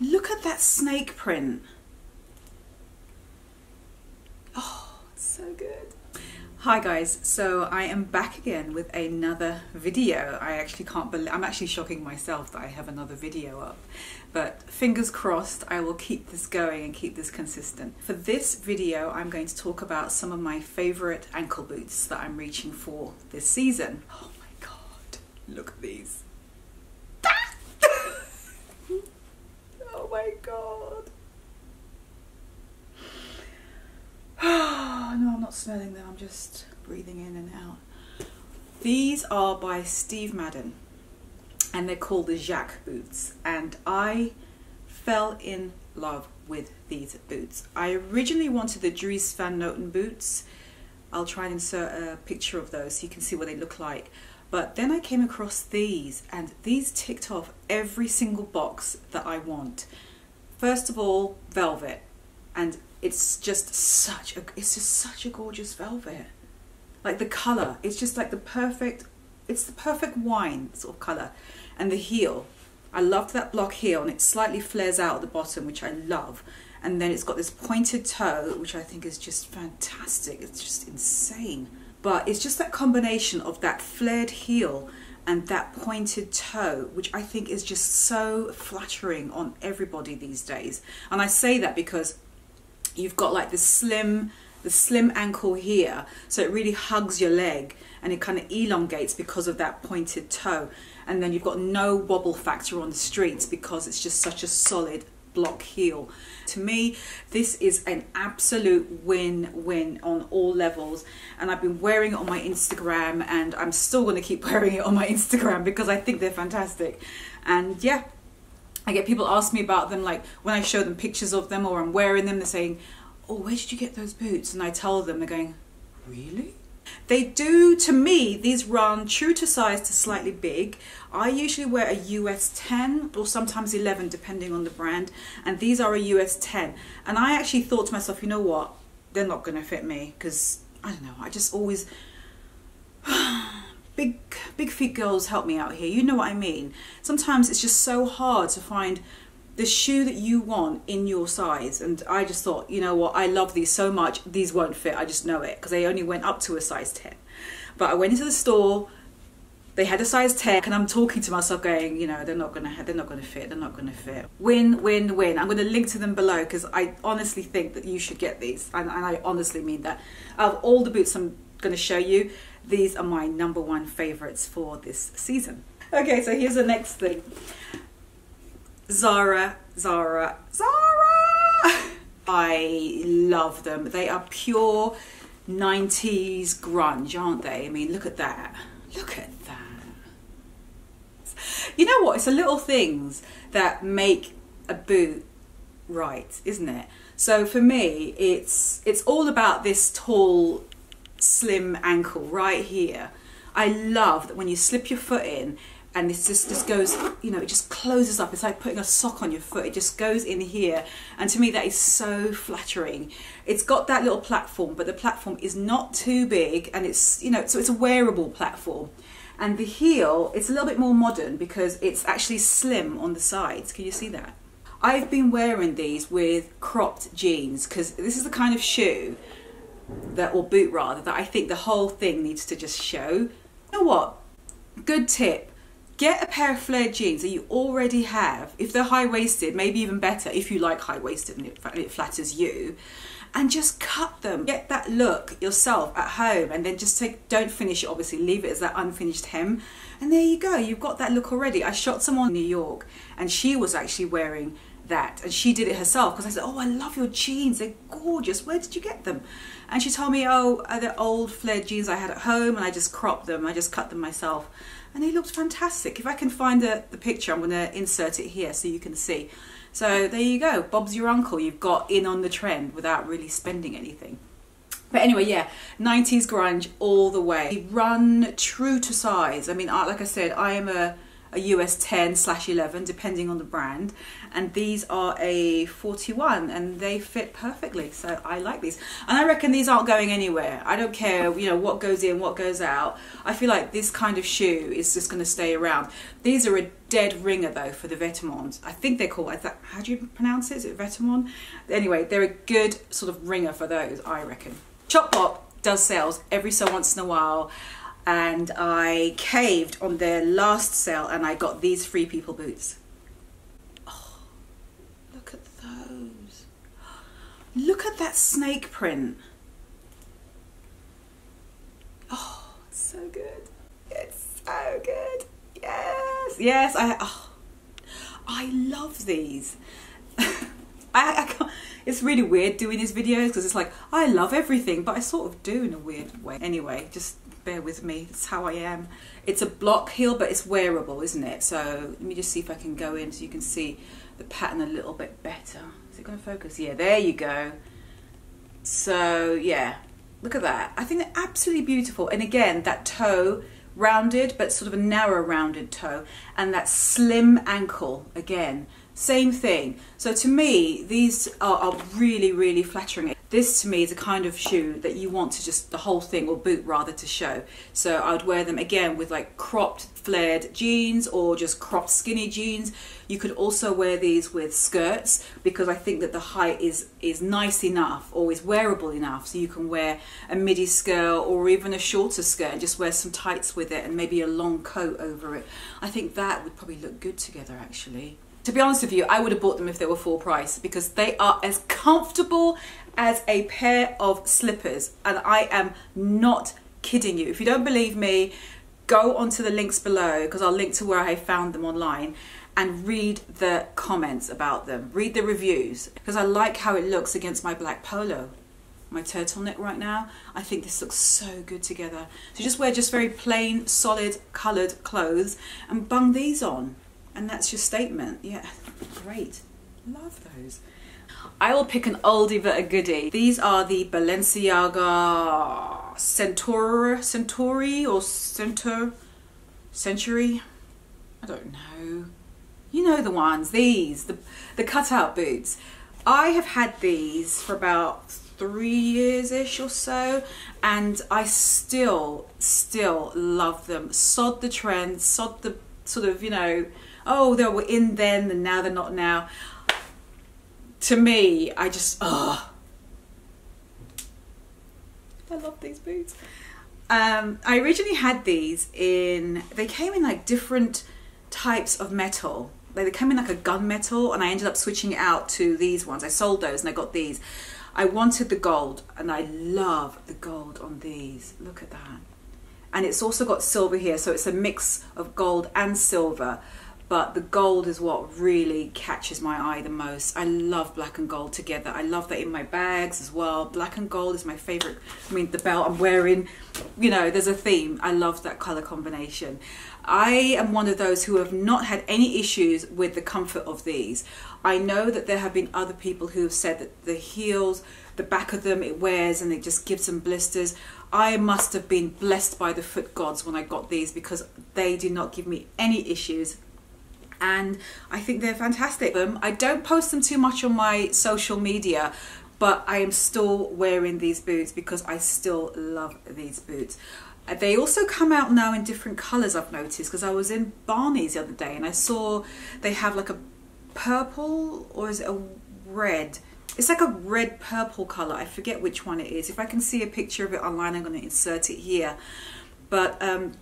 Look at that snake print. Oh, it's so good. Hi guys, so I am back again with another video. I actually can't believe, I'm actually shocking myself that I have another video up. But fingers crossed, I will keep this going and keep this consistent. For this video, I'm going to talk about some of my favorite ankle boots that I'm reaching for this season. Oh my God, look at these. oh my God. no, I'm not smelling them, I'm just breathing in and out. These are by Steve Madden and they're called the Jaque boots. And I fell in love with these boots. I originally wanted the Dries Van Noten boots. I'll try and insert a picture of those so you can see what they look like. But then I came across these and these ticked off every single box that I want. First of all, velvet. And it's just such a it's just such a gorgeous velvet. Like the color it's just like the perfect it's the perfect wine sort of color. And the heel i loved that block heel and it slightly flares out at the bottom which i love. And then it's got this pointed toe which i think is just fantastic. It's just insane but it's just that combination of that flared heel and that pointed toe, which I think is just so flattering on everybody these days. And I say that because you've got like the slim the slim ankle here so it really hugs your leg and it kind of elongates because of that pointed toe and then you've got no wobble factor on the streets because it's just such a solid block heel to me this is an absolute win-win on all levels and I've been wearing it on my Instagram and I'm still going to keep wearing it on my Instagram because I think they're fantastic and yeah I get people ask me about them, like when I show them pictures of them or I'm wearing them, they're saying, Oh, where did you get those boots? And I tell them, they're going, Really? They do, to me, these run true to size to slightly big. I usually wear a US 10 or sometimes 11, depending on the brand, and these are a US 10. And I actually thought to myself, you know what? They're not going to fit me because I don't know, I just always big big feet girls help me out here you know what i mean sometimes it's just so hard to find the shoe that you want in your size. And i just thought you know what? I love these so much these won't fit. I just know it because they only went up to a size 10 but i went into the store. They had a size 10 and i'm talking to myself going you know they're not gonna they're not gonna fit they're not gonna fit. Win win win. I'm gonna link to them below because i honestly think that you should get these. And, and i honestly mean that. Out of all the boots i'm gonna show you these are my number one favorites for this season. Okay, so here's the next thing. Zara, Zara, Zara! I love them. They are pure 90s grunge, aren't they? I mean, look at that. Look at that. You know what? It's the little things that make a boot right, isn't it? So for me, it's it's all about this tall slim ankle right here. I love that when you slip your foot in and this just, just goes, you know, it just closes up. It's like putting a sock on your foot. It just goes in here. And to me, that is so flattering. It's got that little platform, but the platform is not too big and it's, you know, so it's a wearable platform. And the heel, it's a little bit more modern because it's actually slim on the sides. Can you see that? I've been wearing these with cropped jeans because this is the kind of shoe that or boot rather that I think the whole thing needs to just show. You know what? Good tip. Get a pair of flared jeans that you already have. If they're high waisted, maybe even better if you like high waisted and it, flatters you. And just cut them. Get that look yourself at home and then just take, don't finish it obviously, leave it as that unfinished hem. And there you go, you've got that look already. I shot someone in New York and she was actually wearing that and she did it herself because I said oh I love your jeans they're gorgeous where did you get them and she told me oh they're old flared jeans I had at home and I just cropped them I just cut them myself and they looked fantastic. If I can find the, the picture I'm going to insert it here so you can see. So there you go. Bob's your uncle. You've got in on the trend without really spending anything. But anyway, yeah, 90s grunge all the way. Run true to size. I mean, like I said, I am a a US 10 slash 11, depending on the brand. And these are a 41 and they fit perfectly. So I like these. And I reckon these aren't going anywhere. I don't care, you know, what goes in, what goes out. I feel like this kind of shoe is just going to stay around. These are a dead ringer though for the Vetements. I think they're called, how do you pronounce it? Is it Vetements? Anyway, they're a good sort of ringer for those, I reckon. Chop Shopbop does sales every so once in a while and I caved on their last sale and I got these Free People boots. Oh, look at those. Look at that snake print. Oh, it's so good. It's so good. Yes, yes, I, oh, I love these. I, I can't, it's really weird doing these videos because it's like, I love everything, but I sort of do in a weird way. Anyway, just bear with me, it's how I am. It's a block heel, but it's wearable, isn't it? So let me just see if I can go in so you can see the pattern a little bit better. Is it going to focus? Yeah, there you go. So yeah, look at that. I think they're absolutely beautiful. And again, that toe, rounded, but sort of a narrow rounded toe, and that slim ankle again. Same thing. So to me, these are, are, really, really flattering. This to me is a kind of shoe that you want to just, the whole thing, or boot rather, to show. So I would wear them again with like cropped flared jeans or just cropped skinny jeans. You could also wear these with skirts because I think that the height is, is nice enough or is wearable enough. So you can wear a midi skirt or even a shorter skirt and just wear some tights with it and maybe a long coat over it. I think that would probably look good together actually to be honest with you, I would have bought them if they were full price because they are as comfortable as a pair of slippers. And I am not kidding you. If you don't believe me, go onto the links below because I'll link to where I found them online and read the comments about them. Read the reviews because I like how it looks against my black polo. My turtleneck right now. I think this looks so good together. So just wear just very plain, solid, coloured clothes and bung these on and that's your statement. Yeah, great. Love those. I will pick an oldie but a goodie. These are the Balenciaga Centaur, Centauri or Centaur, Century? I don't know. You know the ones, these, the, the cutout boots. I have had these for about three years-ish or so and I still, still love them. Sod the trend, sod the sort of, you know, oh, they were in then and now they're not now. To me, I just, oh. I love these boots. Um, I originally had these in, they came in like different types of metal. Like they came in like a gun metal and I ended up switching it out to these ones. I sold those and I got these. I wanted the gold and I love the gold on these. Look at that. And it's also got silver here, so it's a mix of gold and silver but the gold is what really catches my eye the most. I love black and gold together. I love that in my bags as well. Black and gold is my favorite. I mean, the belt I'm wearing, you know, there's a theme. I love that color combination. I am one of those who have not had any issues with the comfort of these. I know that there have been other people who have said that the heels, the back of them, it wears and it just gives them blisters. I must have been blessed by the foot gods when I got these because they do not give me any issues and I think they're fantastic. I don't post them too much on my social media, but I am still wearing these boots because I still love these boots. Uh, they also come out now in different colours I've noticed because I was in Barney's the other day and I saw they have like a purple or is it a red? It's like a red purple colour. I forget which one it is. If I can see a picture of it online, I'm going to insert it here. But um,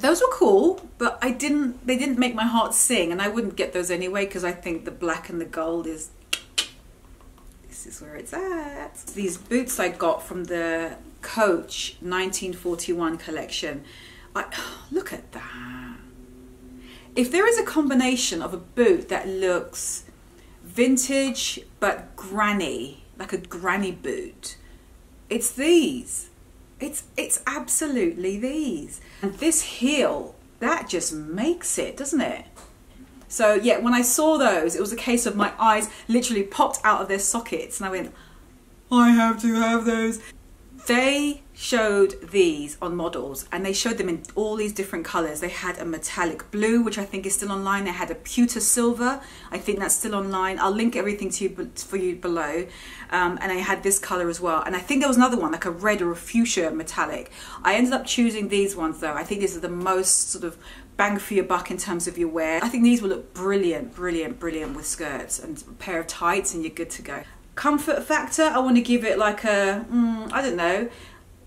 those were cool, but I didn't. They didn't make my heart sing, and I wouldn't get those anyway because I think the black and the gold is. This is where it's at. These boots I got from the Coach 1941 collection. I look at that. If there is a combination of a boot that looks vintage but granny, like a granny boot, it's these. It's it's absolutely these. And this heel, that just makes it, doesn't it? So yeah, when I saw those, it was a case of my eyes literally popped out of their sockets and I went, I have to have those. They showed these on models and they showed them in all these different colors. They had a metallic blue which i think is still online. They had a pewter silver. I think that's still online. I'll link everything to you for you below. Um, and i had this color as well. And i think there was another one like a red or a fuchsia metallic. I ended up choosing these ones though. I think these are the most sort of bang for your buck in terms of your wear. I think these will look brilliant brilliant brilliant with skirts and a pair of tights and you're good to go Comfort factor, I want to give it like a, mm, I don't know,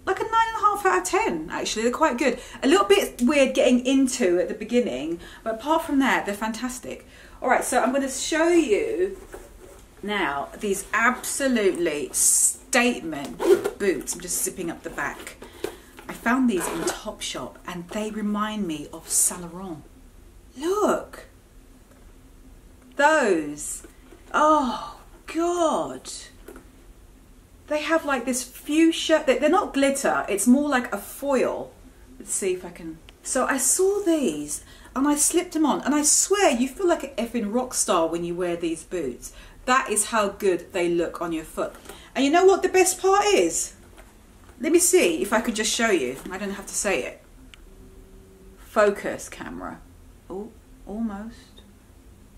like a nine and a half out of ten. Actually, they're quite good. A little bit weird getting into at the beginning, but apart from that, they're fantastic. All right, so I'm going to show you now these absolutely statement boots. I'm just zipping up the back. I found these in Topshop and they remind me of Saint Laurent. Look, those. Oh, god. They have like this fuchsia, they're not glitter, it's more like a foil. Let's see if I can. So I saw these and I slipped them on and I swear you feel like an effing rock star when you wear these boots. That is how good they look on your foot. And you know what the best part is? Let me see if I could just show you. I don't have to say it. Focus camera. Oh, almost.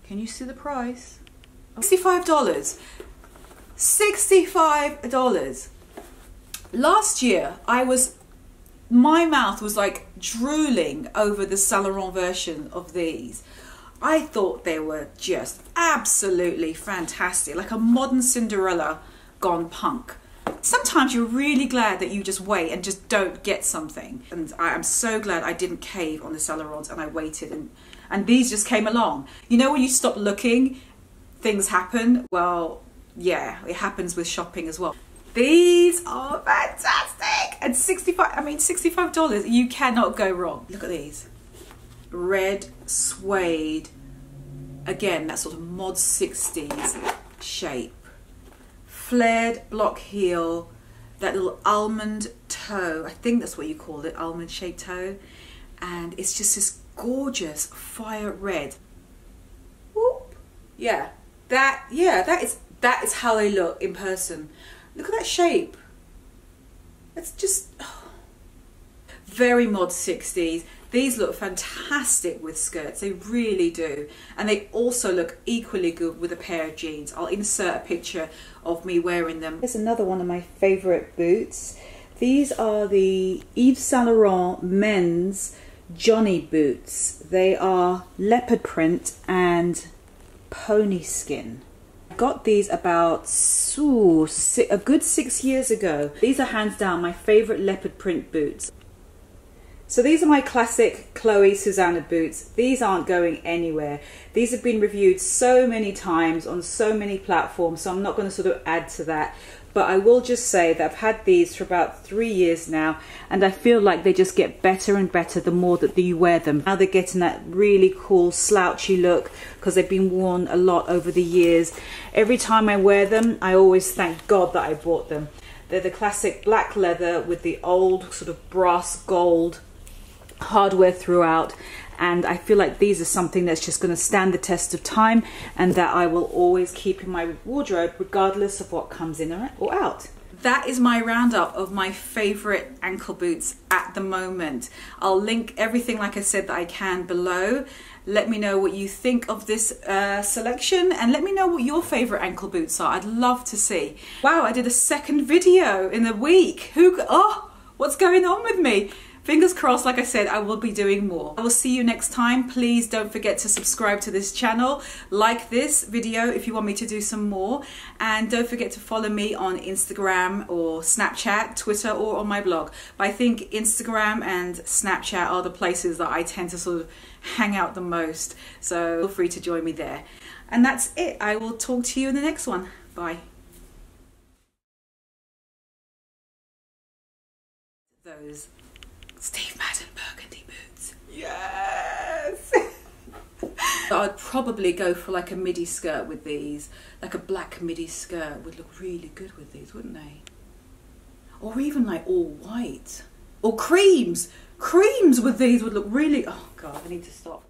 Can you see the price? $65. $65. Last year, I was, my mouth was like drooling over the Laurent version of these. I thought they were just absolutely fantastic, like a modern Cinderella gone punk. Sometimes you're really glad that you just wait and just don't get something. And I am so glad I didn't cave on the Laurents and I waited and, and these just came along. You know when you stop looking things happen. Well, yeah, it happens with shopping as well. These are fantastic. And 65, I mean, $65, you cannot go wrong. Look at these. Red suede. Again, that sort of mod 60s shape. Flared block heel. That little almond toe. I think that's what you call it, almond shaped toe. And it's just this gorgeous fire red. Whoop. Yeah, that yeah that is that is how they look in person. Look at that shape. It's just oh, very mod 60s these look fantastic with skirts. They really do. And they also look equally good with a pair of jeans. I'll insert a picture of me wearing them. Here's another one of my favorite boots. These are the Yves Saint Laurent men's Johnny boots. They are leopard print and pony skin. I got these about ooh, a good six years ago. These are hands down my favorite leopard print boots. So these are my classic Chloe Susanna boots. These aren't going anywhere. These have been reviewed so many times on so many platforms, so I'm not going to sort of add to that but I will just say that I've had these for about three years now and I feel like they just get better and better the more that you wear them. Now they're getting that really cool slouchy look because they've been worn a lot over the years. Every time I wear them, I always thank God that I bought them. They're the classic black leather with the old sort of brass gold hardware throughout and I feel like these are something that's just going to stand the test of time and that I will always keep in my wardrobe regardless of what comes in or out. That is my roundup of my favorite ankle boots at the moment. I'll link everything like I said that I can below. Let me know what you think of this uh, selection and let me know what your favorite ankle boots are. I'd love to see. Wow, I did a second video in a week. Who, oh, what's going on with me? Fingers crossed, like I said, I will be doing more. I will see you next time. Please don't forget to subscribe to this channel, like this video if you want me to do some more, and don't forget to follow me on Instagram or Snapchat, Twitter, or on my blog. But I think Instagram and Snapchat are the places that I tend to sort of hang out the most. So feel free to join me there. And that's it. I will talk to you in the next one. Bye. Those Steve Madden burgundy boots. Yes! I'd probably go for like a midi skirt with these. Like a black midi skirt would look really good with these, wouldn't they? Or even like all white. Or creams. Creams with these would look really... Oh God, I need to stop.